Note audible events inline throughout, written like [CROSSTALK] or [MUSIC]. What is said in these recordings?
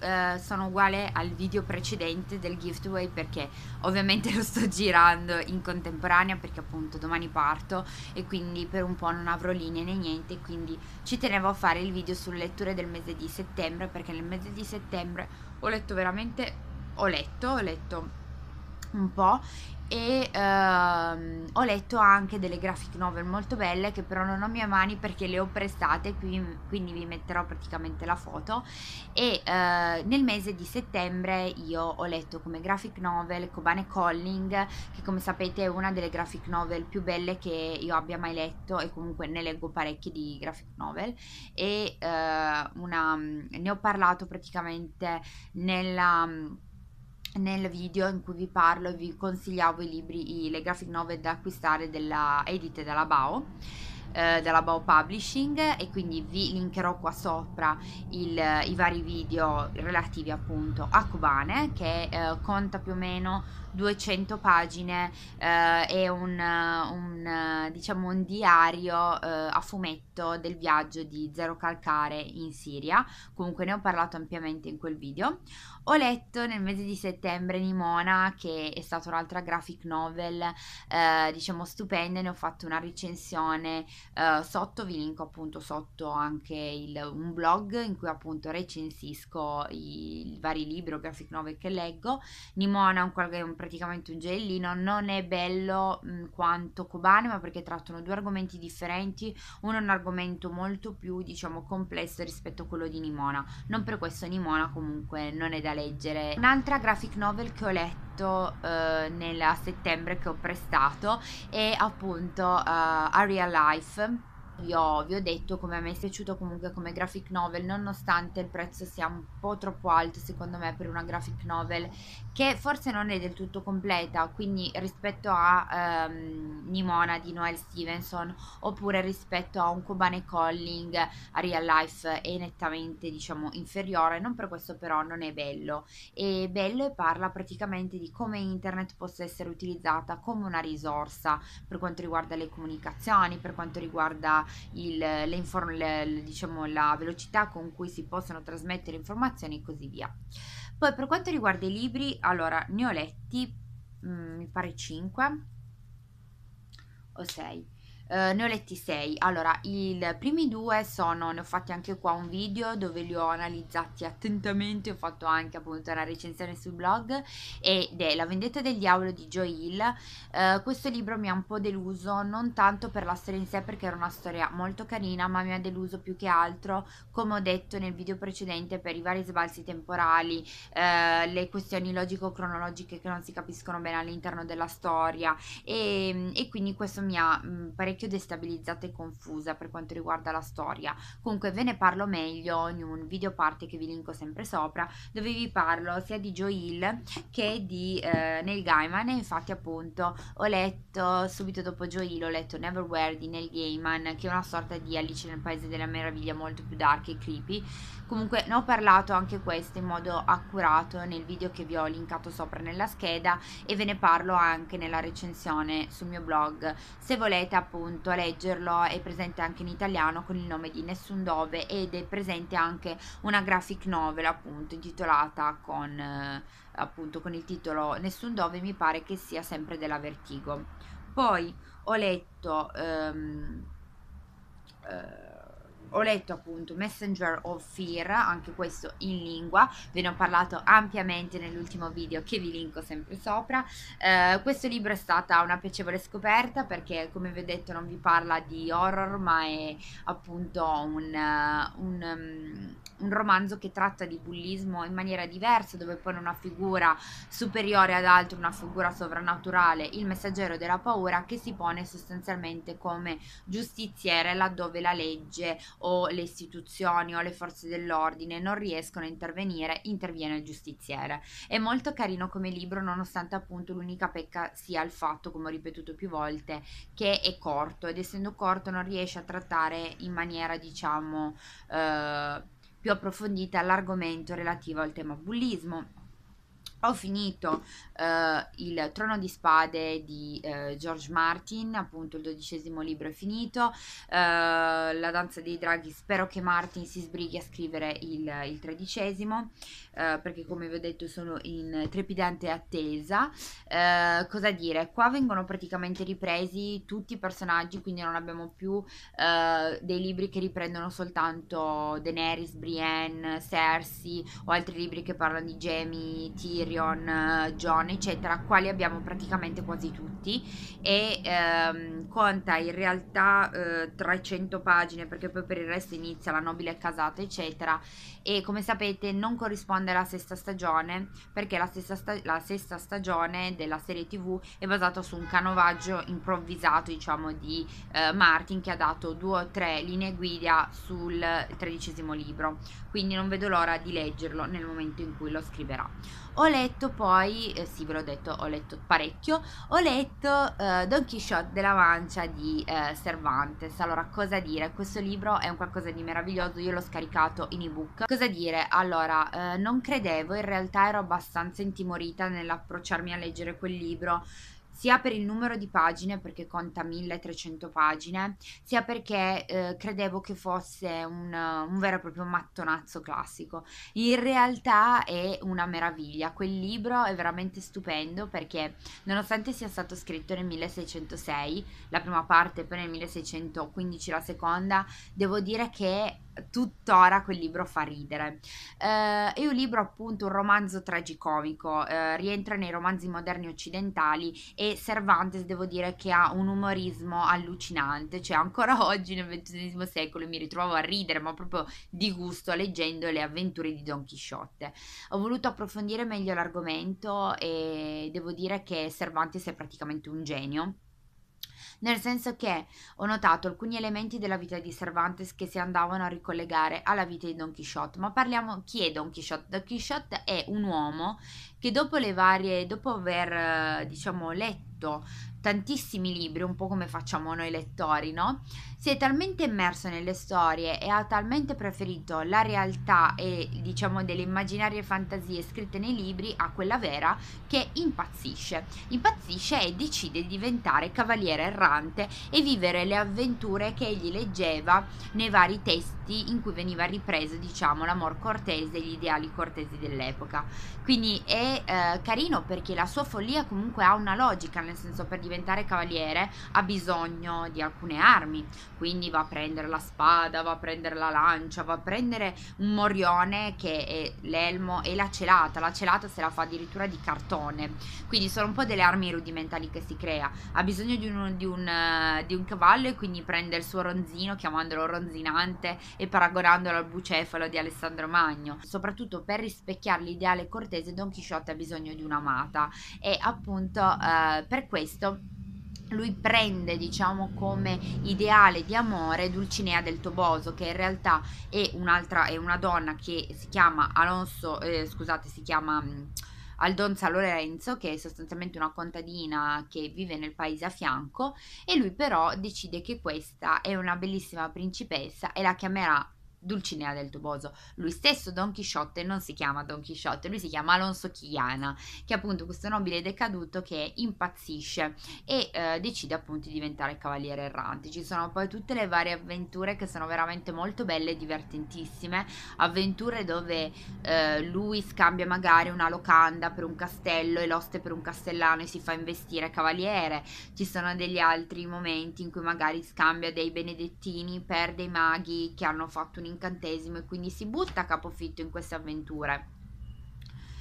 eh, sono uguale al video precedente del giveaway perché ovviamente [LAUGHS] lo sto girando in contemporanea perché appunto domani parto e quindi per un po' non avrò linee né niente quindi ci tenevo a fare il video sulle letture del mese di settembre perché nel mese di settembre ho letto veramente, ho letto, ho letto un po' e ehm, ho letto anche delle graphic novel molto belle che però non ho mie mani perché le ho prestate quindi, quindi vi metterò praticamente la foto. E eh, nel mese di settembre io ho letto come graphic novel Kobane Calling che come sapete è una delle graphic novel più belle che io abbia mai letto e comunque ne leggo parecchie di graphic novel. E eh, una, ne ho parlato praticamente nella nel video in cui vi parlo e vi consigliavo i libri, le graphic novel da acquistare della, edite dalla Bao eh, dalla Bao Publishing e quindi vi linkerò qua sopra il, i vari video relativi appunto a Cubane che eh, conta più o meno 200 pagine eh, e un, un, diciamo un diario eh, a fumetto del viaggio di Zero Calcare in Siria comunque ne ho parlato ampiamente in quel video ho letto nel mese di settembre Nimona che è stata un'altra graphic novel eh, diciamo stupenda ne ho fatto una recensione Uh, sotto vi linko appunto sotto anche il, un blog in cui appunto recensisco i, i vari libri graphic novel che leggo. Nimona è un, praticamente un gellino, non è bello mh, quanto Kobane ma perché trattano due argomenti differenti, uno è un argomento molto più diciamo complesso rispetto a quello di Nimona, non per questo Nimona comunque non è da leggere. Un'altra graphic novel che ho letto uh, nel settembre che ho prestato è appunto uh, A Real Life vi ho, vi ho, detto come me è piaciuto comunque come graphic novel nonostante il prezzo sia un po' troppo alto secondo me per una graphic novel che forse non è del tutto completa quindi rispetto a um, Nimona di Noel Stevenson oppure rispetto a un Kobane Calling a Real Life è nettamente diciamo inferiore non per questo però non è bello. È bello e parla praticamente di come internet possa essere utilizzata come una risorsa per quanto riguarda le comunicazioni per quanto riguarda il, le le, diciamo, la velocità con cui si possono trasmettere informazioni e così via. Poi per quanto riguarda i libri, allora ne ho letti, mh, mm, mi pare 5 o 6 Uh, ne ho letti 6. Allora, i primi due sono, ne ho fatti anche qua un video dove li ho analizzati attentamente, ho fatto anche appunto una recensione sul blog ed è La vendetta del diavolo di Joe Hill. Uh, questo libro mi ha un po' deluso, non tanto per la storia in sé perché era una storia molto carina, ma mi ha deluso più che altro, come ho detto nel video precedente, per i vari sbalzi temporali, uh, le questioni logico-cronologiche che non si capiscono bene all'interno della storia e, e quindi questo mi ha mh, parecchio parecchio destabilizzata e confusa per quanto riguarda la storia. Comunque ve ne parlo meglio in un video parte che vi linko sempre sopra, dove vi parlo sia di Joe Hill che di eh, Neil Gaiman e infatti appunto ho letto subito dopo Joe Hill ho letto Neverwhere di Neil Gaiman che è una sorta di Alice nel Paese della Meraviglia molto più dark e creepy. Comunque ne ho parlato anche questo in modo accurato nel video che vi ho linkato sopra nella scheda e ve ne parlo anche nella recensione sul mio blog. Se volete appunto appunto leggerlo è presente anche in italiano con il nome di Nessun Dove ed è presente anche una graphic novel appunto intitolata con eh, appunto con il titolo Nessun Dove mi pare che sia sempre della Vertigo. Poi ho letto um, uh, ho letto appunto Messenger of Fear, anche questo in lingua, ve ne ho parlato ampiamente nell'ultimo video che vi linko sempre sopra. Eh, questo libro è stata una piacevole scoperta perché come vi ho detto non vi parla di horror ma è appunto un, un um, un romanzo che tratta di bullismo in maniera diversa, dove pone una figura superiore ad altri, una figura sovrannaturale, il messaggero della paura, che si pone sostanzialmente come giustiziere laddove la legge o le istituzioni o le forze dell'ordine non riescono a intervenire, interviene il giustiziere. È molto carino come libro, nonostante appunto l'unica pecca sia il fatto, come ho ripetuto più volte, che è corto ed essendo corto non riesce a trattare in maniera diciamo eh, più approfondita l'argomento relativo al tema bullismo ho finito uh, il Trono di Spade di uh, George Martin, appunto il dodicesimo libro è finito, uh, La danza dei draghi, spero che Martin si sbrighi a scrivere il, il tredicesimo, perché come vi ho detto sono in trepidante attesa. cosa dire, qua vengono praticamente ripresi tutti i personaggi, quindi non abbiamo più dei libri che riprendono soltanto Daenerys, Brienne, Cersei o altri libri che parlano di Jamie, Tyrion, Tyrion, John, eccetera, quali abbiamo praticamente quasi tutti. E ehm, conta in realtà eh, 300 pagine perché poi per il resto inizia la nobile casata, eccetera. E come sapete non corrisponde alla sesta stagione perché la, sta- la sesta stagione della serie tv è basata su un canovaggio improvvisato diciamo di eh, Martin che ha dato due o tre linee guida sul tredicesimo libro. Quindi non vedo l'ora di leggerlo nel momento in cui lo scriverà ho letto poi, eh, sì ve l'ho detto, ho letto parecchio, ho letto eh, Don Quixote della Mancia di eh, Cervantes. Allora, cosa dire? Questo libro è un qualcosa di meraviglioso, io l'ho scaricato in ebook. Cosa dire? Allora, eh, non credevo, in realtà ero abbastanza intimorita nell'approcciarmi a leggere quel libro sia per il numero di pagine perché conta 1300 pagine, sia perché eh, credevo che fosse un, un, vero e proprio mattonazzo classico. In realtà è una meraviglia, quel libro è veramente stupendo perché nonostante sia stato scritto nel 1606, la prima parte e poi nel 1615 la seconda, devo dire che tuttora quel libro fa ridere. Eh, è un libro appunto un romanzo tragicomico, eh, rientra nei romanzi moderni occidentali e Cervantes devo dire che ha un umorismo allucinante, cioè ancora [LAUGHS] oggi nel XX secolo mi ritrovo a ridere ma proprio di gusto leggendo le avventure di Don Chisciotte. Ho voluto approfondire meglio l'argomento e devo dire che Cervantes è praticamente un genio nel senso che ho notato alcuni elementi della vita di Cervantes che si andavano a ricollegare alla vita di Don Quixote. Ma parliamo chi è Don Quixote? Don Quixote è un uomo che dopo le varie, dopo aver eh, diciamo letto tantissimi libri, un po' come facciamo noi lettori, no? Si è talmente immerso nelle storie e ha talmente preferito la realtà e diciamo delle immaginarie fantasie scritte nei libri a quella vera che impazzisce. Impazzisce e decide di diventare cavaliere errante e vivere le avventure che egli leggeva nei vari testi in cui veniva ripreso, diciamo, l'amor cortese e gli ideali cortesi dell'epoca. Quindi è eh, carino perché la sua follia comunque ha una logica, nel senso per diventare cavaliere ha bisogno di alcune armi, quindi va a prendere la spada, va a prendere la lancia, va a prendere un morione che è l'elmo e la celata, la celata se la fa addirittura di cartone, quindi sono un po' delle armi rudimentali che si crea, ha bisogno di un, di un, di un cavallo e quindi prende il suo ronzino chiamandolo ronzinante e paragonandolo al bucefalo di Alessandro Magno, soprattutto per rispecchiare l'ideale cortese Don Chisciotte ha bisogno di un'amata e appunto eh, per questo lui prende diciamo come ideale di amore Dulcinea del Toboso che in realtà è un'altra è una donna che si chiama Alonso eh, scusate si chiama mm, Aldonza Lorenzo che è sostanzialmente una contadina che vive nel paese a fianco e lui però decide che questa è una bellissima principessa e la chiamerà Dulcinea del Toboso. Lui stesso Don Chisciotte non si chiama Don Chisciotte, lui si chiama Alonso Chiana, che è appunto questo nobile decaduto che impazzisce e eh, decide appunto di diventare cavaliere errante. Ci sono poi tutte le varie avventure che sono veramente molto belle e divertentissime, avventure dove eh, lui scambia magari una locanda per un castello e l'oste per un castellano e si fa investire cavaliere. Ci sono degli altri momenti in cui magari scambia dei benedettini per dei maghi che hanno fatto un incantesimo e quindi si butta a capofitto in queste avventure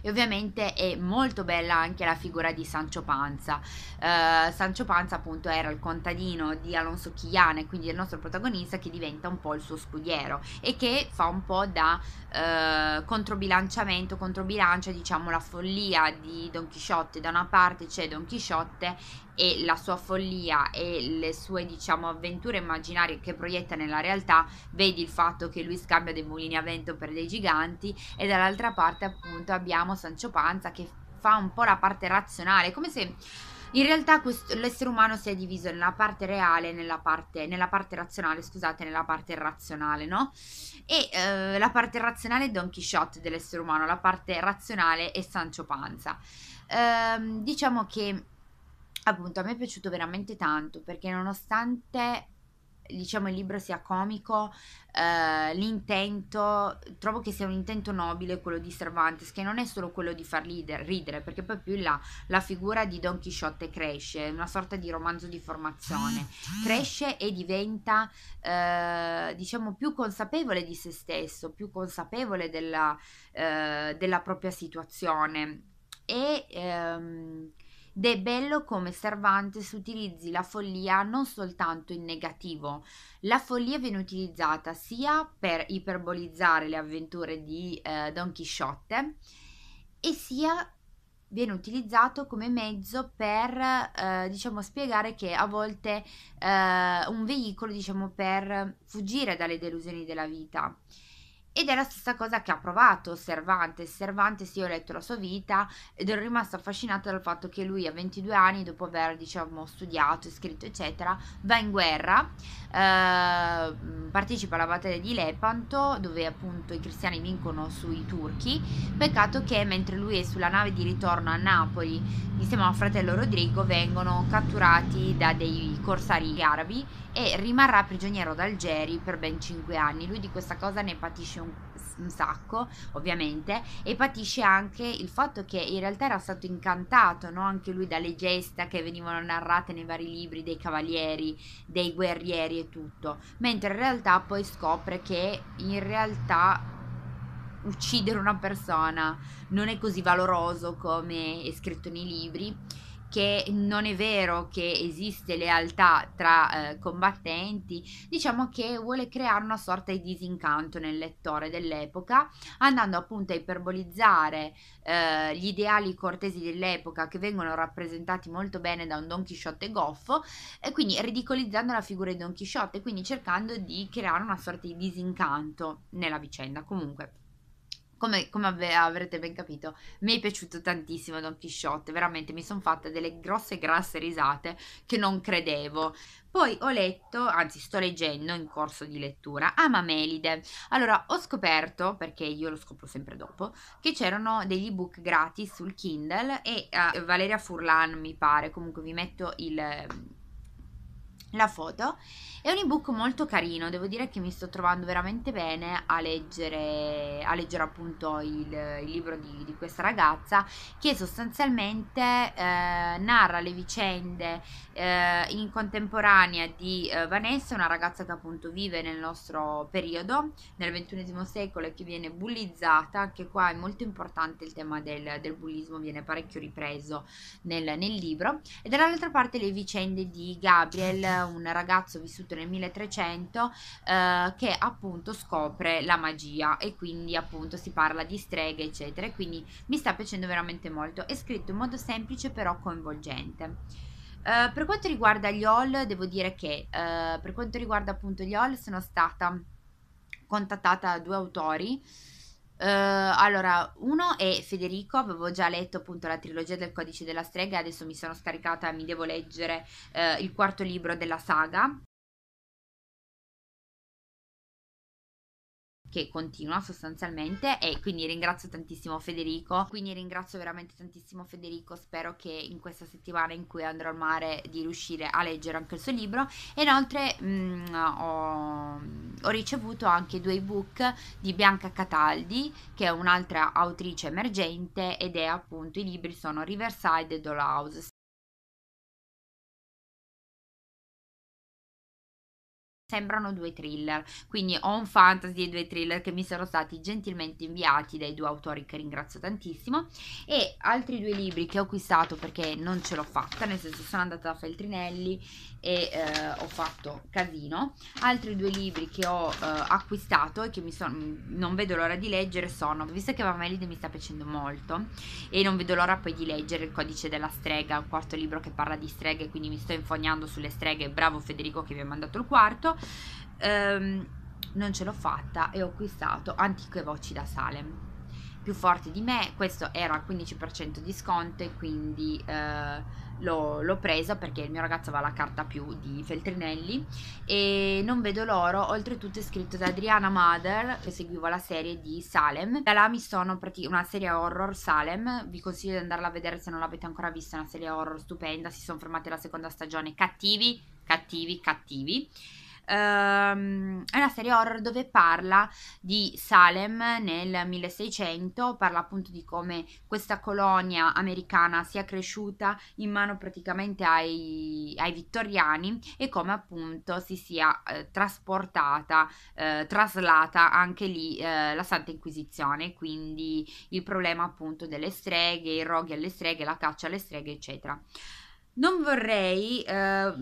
e ovviamente è molto bella anche la figura di Sancho Panza. Uh, Sancho Panza appunto era il contadino di Alonso Chiane, quindi il nostro protagonista che diventa un po' il suo scudiero e che fa un po' da uh, controbilanciamento, controbilancia diciamo la follia di Don Chisciotte, da una parte c'è Don Chisciotte e la sua follia e le sue diciamo avventure immaginarie che proietta nella realtà vedi il fatto che lui scambia dei mulini a vento per dei giganti e dall'altra parte appunto abbiamo Sancio Panza che fa un po' la parte razionale come se in realtà questo, l'essere umano si è diviso nella parte reale, nella parte, nella parte razionale, scusate, nella parte irrazionale, no? E eh, la parte razionale è Don Quixote dell'essere umano, la parte razionale è Sancho Panza. Eh, diciamo che appunto a me è piaciuto veramente tanto perché nonostante diciamo il libro sia comico, eh, l'intento, trovo che sia un intento nobile quello di Cervantes, che non è solo quello di far ridere, perché poi più là la figura di Don Chisciotte cresce, è una sorta di romanzo di formazione, cresce e diventa eh, diciamo più consapevole di se stesso, più consapevole della, eh, della propria situazione. E ehm, ed è bello come Cervantes utilizzi la follia non soltanto in negativo. La follia viene utilizzata sia per iperbolizzare le avventure di eh, Don Chisciotte e sia viene utilizzato come mezzo per eh, diciamo spiegare che a volte eh, un veicolo diciamo per fuggire dalle delusioni della vita ed è la stessa cosa che ha provato Cervantes. Cervantes, io ho letto la sua vita ed ero rimasta affascinata dal fatto che lui a 22 anni, dopo aver diciamo studiato, scritto eccetera, va in guerra, eh, partecipa alla battaglia di Lepanto dove appunto i cristiani vincono sui turchi. Peccato che mentre lui è sulla nave di ritorno a Napoli insieme a fratello Rodrigo vengono catturati da dei corsari arabi e rimarrà prigioniero d'Algeri per ben 5 anni. Lui di questa cosa ne patisce un, un, sacco, ovviamente, e patisce anche il fatto che in realtà era stato incantato, no? anche lui dalle gesta che venivano narrate nei vari libri dei cavalieri, dei guerrieri e tutto, mentre in realtà poi scopre che in realtà uccidere una persona non è così valoroso come è scritto nei libri che non è vero che esiste lealtà tra eh, combattenti, diciamo che vuole creare una sorta di disincanto nel lettore dell'epoca, andando appunto a iperbolizzare eh, gli ideali cortesi dell'epoca che vengono rappresentati molto bene da un Don Chisciotte goffo e quindi ridicolizzando la figura di Don Chisciotte, quindi cercando di creare una sorta di disincanto nella vicenda. Comunque come, come av- avrete ben capito, mi è piaciuto tantissimo Don Chisciotte, veramente mi sono fatte delle grosse grasse risate che non credevo. Poi ho letto, anzi sto leggendo in corso di lettura, Amamelide. Allora ho scoperto, perché io lo scopro sempre dopo, che c'erano degli ebook gratis sul Kindle e uh, Valeria Furlan mi pare, comunque vi metto il la foto. È un ebook molto carino, devo dire che mi sto trovando veramente bene a leggere, a leggere appunto il, il libro di, di, questa ragazza che sostanzialmente eh, narra le vicende eh, in contemporanea di eh, Vanessa, una ragazza che appunto vive nel nostro periodo, nel ventunesimo secolo e che viene bullizzata, anche qua è molto importante il tema del, del bullismo, viene parecchio ripreso nel, nel libro, e dall'altra parte le vicende di Gabriel, un ragazzo vissuto nel 1300 eh, che appunto scopre la magia e quindi appunto si parla di streghe eccetera e quindi mi sta piacendo veramente molto. È scritto in modo semplice però coinvolgente. Uh, per quanto riguarda gli haul, devo dire che uh, per quanto riguarda appunto gli haul, sono stata contattata da due autori Uh, allora, uno è Federico, avevo già letto appunto la trilogia del codice della strega, adesso mi sono scaricata, mi devo leggere uh, il quarto libro della saga. Che continua sostanzialmente e quindi ringrazio tantissimo Federico quindi ringrazio veramente tantissimo Federico spero che in questa settimana in cui andrò al mare di riuscire a leggere anche il suo libro. E inoltre mh, mm, ho, ho, ricevuto anche due ebook di Bianca Cataldi che è un'altra autrice emergente ed è appunto i libri sono Riverside e Dollhouse sembrano due thriller, quindi ho un fantasy e due thriller che mi sono stati gentilmente inviati dai due autori che ringrazio tantissimo. E altri due libri che ho acquistato perché non ce l'ho fatta, nel senso sono andata da Feltrinelli e eh, ho fatto casino. Altri due libri che ho eh, acquistato e che mi sono, non vedo l'ora di leggere sono, visto che Vamelide mi sta piacendo molto e non vedo l'ora poi di leggere il codice della strega, il quarto libro che parla di streghe, quindi mi sto infognando sulle streghe, bravo Federico che mi ha mandato il quarto um, non ce l'ho fatta e ho acquistato Antiche Voci da Salem più forte di me, questo era al 15% di sconto e quindi eh, l'ho, presa perché il mio ragazzo aveva la carta più di Feltrinelli e non vedo l'oro, oltretutto è scritto da Adriana Mother che seguivo la serie di Salem, da là mi sono praticamente una serie horror Salem, vi consiglio di andarla a vedere se non l'avete ancora vista, è una serie horror stupenda, si sono fermati alla seconda stagione, cattivi, cattivi, cattivi Um, è una serie horror dove parla di Salem nel 1600, parla appunto di come questa colonia americana sia cresciuta in mano praticamente ai, ai vittoriani e come appunto si sia eh, trasportata, eh, traslata anche lì eh, la Santa Inquisizione, quindi il problema appunto delle streghe, i roghi alle streghe, la caccia alle streghe, eccetera. Non vorrei, eh,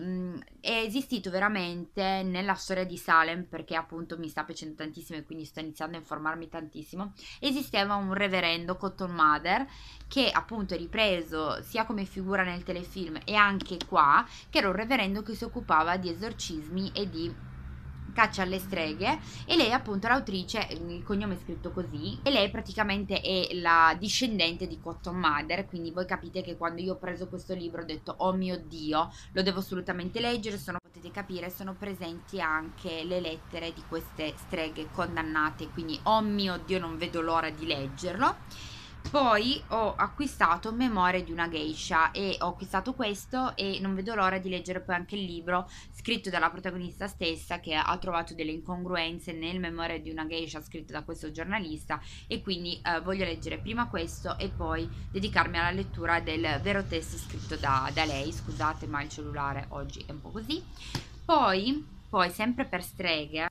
è esistito veramente nella storia di Salem, perché appunto mi sta piacendo tantissimo e quindi sto iniziando a informarmi tantissimo, esisteva un reverendo Cotton Mother che appunto è ripreso sia come figura nel telefilm e anche qua, che era un reverendo che si occupava di esorcismi e di Caccia alle streghe e lei appunto l'autrice, il cognome è scritto così e lei praticamente è la discendente di Cotton Mother, quindi voi capite che quando io ho preso questo libro ho detto oh mio dio, lo devo assolutamente leggere, sono, potete capire, sono presenti anche le lettere di queste streghe condannate, quindi oh mio dio non vedo l'ora di leggerlo poi ho acquistato Memorie di una geisha e ho acquistato questo e non vedo l'ora di leggere poi anche il libro scritto dalla protagonista stessa che ha trovato delle incongruenze nel Memorie di una geisha scritto da questo giornalista e quindi eh, voglio leggere prima questo e poi dedicarmi alla lettura del vero testo scritto da, da lei. Scusate ma il cellulare oggi è un po' così. Poi, poi sempre per streghe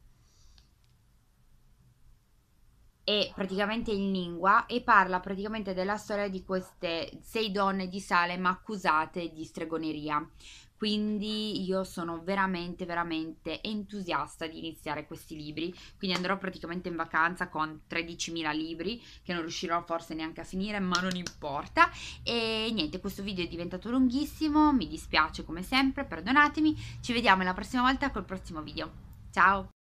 praticamente in lingua e parla praticamente della storia di queste sei donne di Salem accusate di stregoneria. Quindi io sono veramente, veramente entusiasta di iniziare questi libri. Quindi andrò praticamente in vacanza con 13.000 libri che non riuscirò forse neanche a finire, ma non importa. E niente, questo video è diventato lunghissimo, mi dispiace come sempre, perdonatemi. Ci vediamo la prossima volta col prossimo video. Ciao!